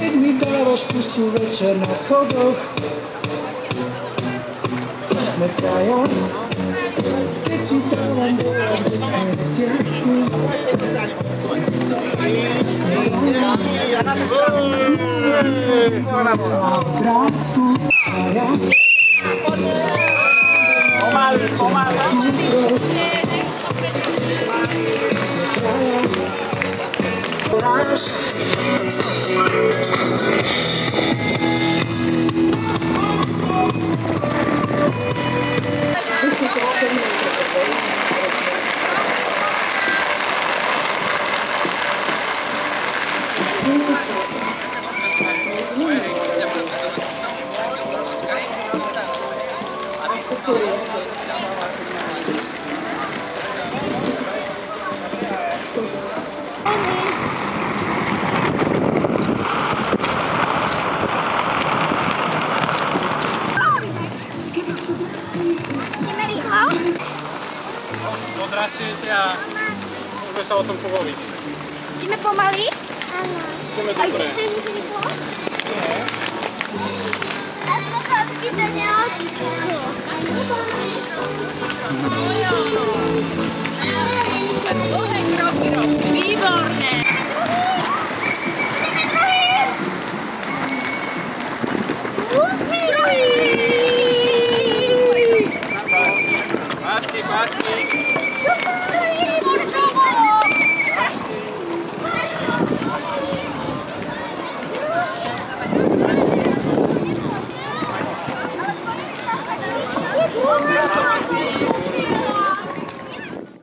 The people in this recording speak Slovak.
Keď mi dávaš pusu večer na schodoch Sme traja Keď ti dávam Krásku traja Pomaly, pomaly. Ideme rýchlo? Odrastiete a môžeme sa o tom pobaviť. Ideme pomaly? Come dobre. Výborné! Úpí! Pásky, pásky! Criança,